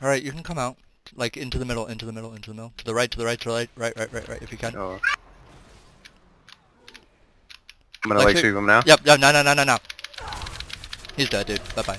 All right, you can come out. Like into the middle, into the middle, into the middle. To the right, to the right, to the right, right, right, right, right. If you can. Oh. I'm gonna Like like sweep him now. Yep. No, no, no, no, no. He's dead, dude. Bye bye.